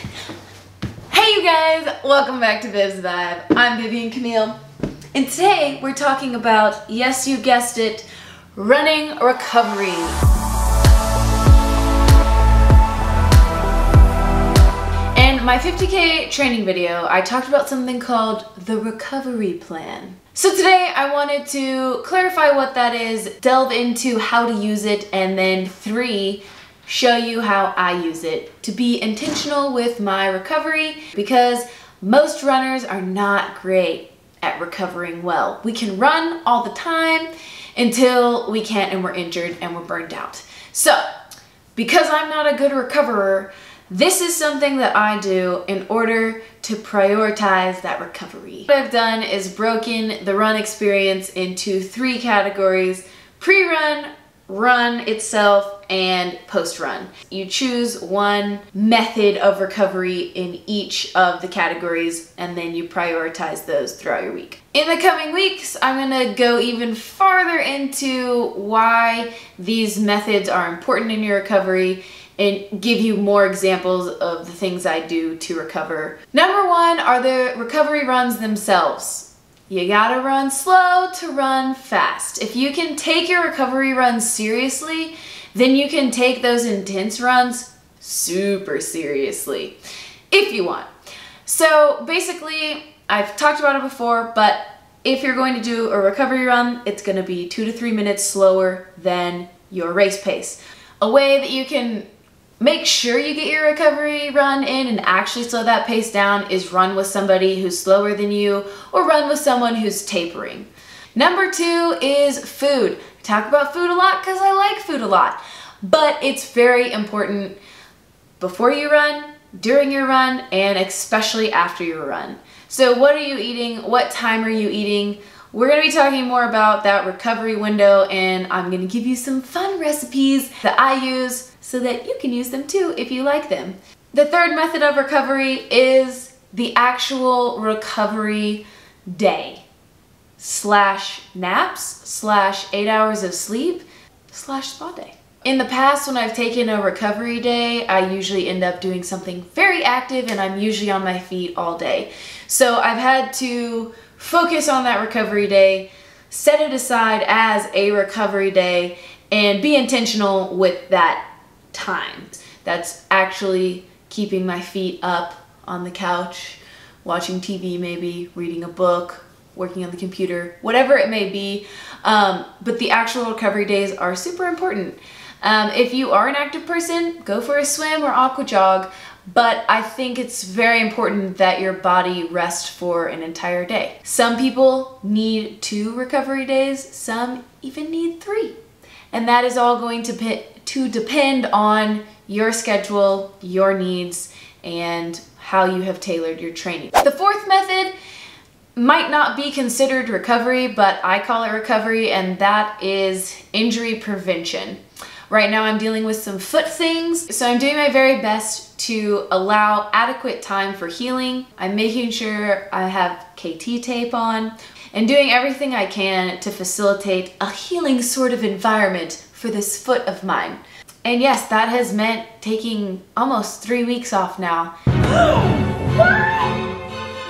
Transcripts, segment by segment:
Hey you guys, welcome back to Viv's Vibe. I'm Vivian Camille, and today we're talking about, yes you guessed it, running recovery. In my 50k training video, I talked about something called the recovery plan. So today I wanted to clarify what that is, delve into how to use it, and then three, show you how I use it to be intentional with my recovery because most runners are not great at recovering well. We can run all the time until we can't and we're injured and we're burned out. So, because I'm not a good recoverer, this is something that I do in order to prioritize that recovery. What I've done is broken the run experience into three categories, pre-run, run itself, and post-run. You choose one method of recovery in each of the categories and then you prioritize those throughout your week. In the coming weeks, I'm gonna go even farther into why these methods are important in your recovery and give you more examples of the things I do to recover. Number one are the recovery runs themselves. You gotta run slow to run fast. If you can take your recovery runs seriously, then you can take those intense runs super seriously, if you want. So basically, I've talked about it before, but if you're going to do a recovery run, it's gonna be two to three minutes slower than your race pace. A way that you can Make sure you get your recovery run in and actually slow that pace down is run with somebody who's slower than you or run with someone who's tapering. Number two is food. I talk about food a lot because I like food a lot, but it's very important before you run, during your run, and especially after your run. So what are you eating? What time are you eating? We're to be talking more about that recovery window and I'm to give you some fun recipes that I use so that you can use them too if you like them. The third method of recovery is the actual recovery day slash naps slash eight hours of sleep slash spa day. In the past, when I've taken a recovery day, I usually end up doing something very active and I'm usually on my feet all day. So I've had to focus on that recovery day, set it aside as a recovery day, and be intentional with that time. That's actually keeping my feet up on the couch, watching TV maybe, reading a book, working on the computer, whatever it may be. Um, but the actual recovery days are super important. Um, if you are an active person, go for a swim or aqua jog, but I think it's very important that your body rest for an entire day. Some people need two recovery days, some even need three. And that is all going to to depend on your schedule, your needs, and how you have tailored your training. The fourth method might not be considered recovery, but I call it recovery, and that is injury prevention. Right now I'm dealing with some foot things, so I'm doing my very best to allow adequate time for healing. I'm making sure I have KT tape on and doing everything I can to facilitate a healing sort of environment for this foot of mine. And yes, that has meant taking almost three weeks off now.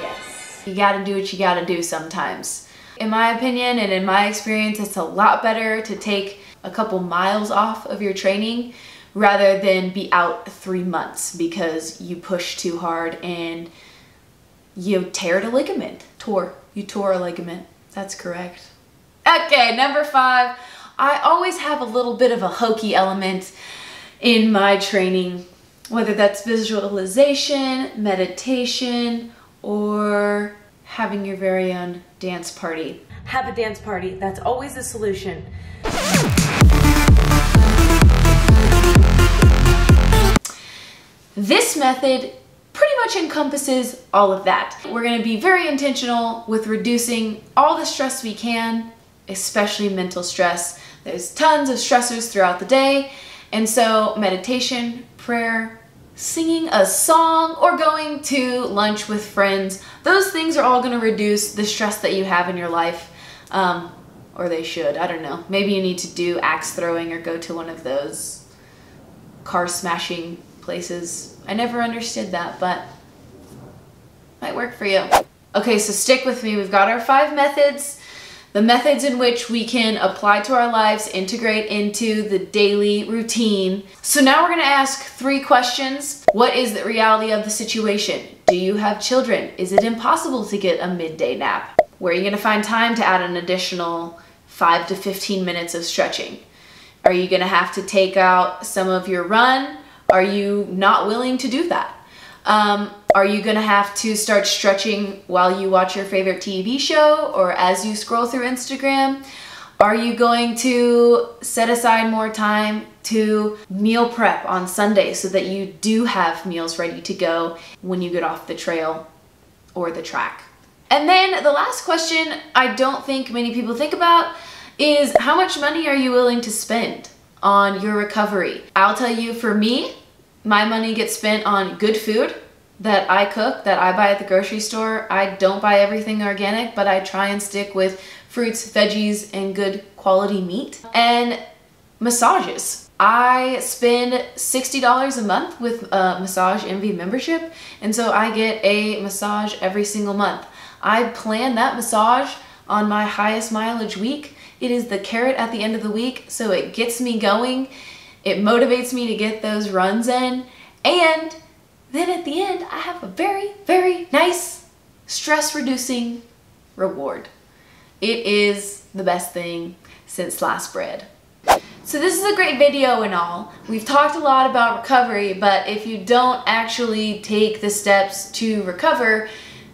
yes. You gotta do what you gotta do sometimes. In my opinion and in my experience, it's a lot better to take a couple miles off of your training rather than be out three months because you push too hard and you tear a ligament. Tore. You tore a ligament. That's correct. Okay, number five, I always have a little bit of a hokey element in my training, whether that's visualization, meditation, or having your very own dance party. Have a dance party. That's always a solution. This method pretty much encompasses all of that. We're gonna be very intentional with reducing all the stress we can, especially mental stress. There's tons of stressors throughout the day, and so meditation, prayer, singing a song, or going to lunch with friends, those things are all going to reduce the stress that you have in your life. Um, or they should, I don't know. Maybe you need to do axe throwing or go to one of those car smashing places. I never understood that, but might work for you. Okay, so stick with me. We've got our five methods, the methods in which we can apply to our lives, integrate into the daily routine. So now we're gonna ask three questions. What is the reality of the situation? Do you have children? Is it impossible to get a midday nap? Where are you gonna find time to add an additional five to 15 minutes of stretching? Are you gonna have to take out some of your run? Are you not willing to do that? Um, are you gonna have to start stretching while you watch your favorite TV show or as you scroll through Instagram? Are you going to set aside more time to meal prep on Sunday so that you do have meals ready to go when you get off the trail or the track? And then the last question I don't think many people think about is how much money are you willing to spend on your recovery? I'll tell you, for me, my money gets spent on good food that I cook, that I buy at the grocery store. I don't buy everything organic, but I try and stick with fruits, veggies, and good quality meat. And massages. I spend $60 a month with a Massage Envy membership, and so I get a massage every single month. I plan that massage on my highest mileage week. It is the carrot at the end of the week, so it gets me going. It motivates me to get those runs in. And then at the end, I have a very, very nice stress reducing reward. It is the best thing since sliced bread. So this is a great video and all. We've talked a lot about recovery, but if you don't actually take the steps to recover,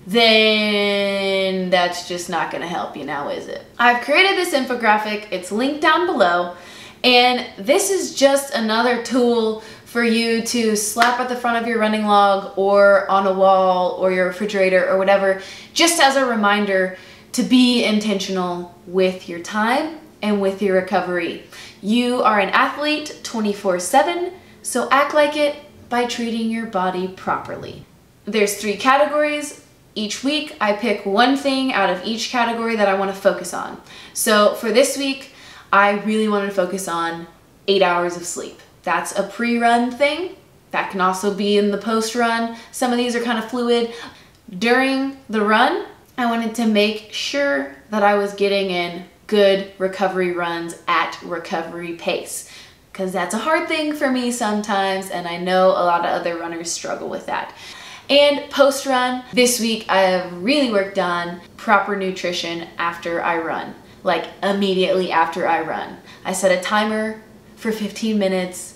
then that's just not gonna help you now, is it? I've created this infographic, it's linked down below, and this is just another tool for you to slap at the front of your running log or on a wall or your refrigerator or whatever, just as a reminder to be intentional with your time and with your recovery. You are an athlete 24 7, so act like it by treating your body properly. There's three categories each week, I pick one thing out of each category that I want to focus on. So for this week, I really want to focus on eight hours of sleep. That's a pre-run thing. That can also be in the post-run. Some of these are kind of fluid. During the run, I wanted to make sure that I was getting in good recovery runs at recovery pace because that's a hard thing for me sometimes and I know a lot of other runners struggle with that. And post run, this week I have really worked on proper nutrition after I run, like immediately after I run. I set a timer for 15 minutes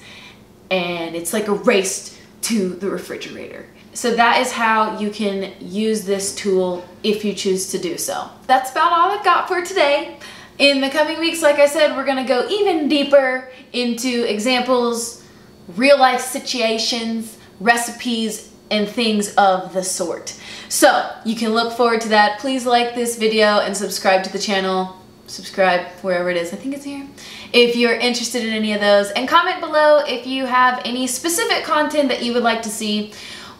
and it's like a race to the refrigerator. So that is how you can use this tool if you choose to do so. That's about all I've got for today. In the coming weeks, like I said, we're gonna go even deeper into examples, real life situations, recipes, and things of the sort. So you can look forward to that. Please like this video and subscribe to the channel. Subscribe wherever it is. I think it's here. If you're interested in any of those and comment below if you have any specific content that you would like to see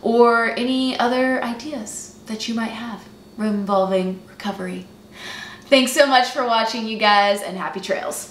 or any other ideas that you might have involving recovery. Thanks so much for watching you guys and happy trails.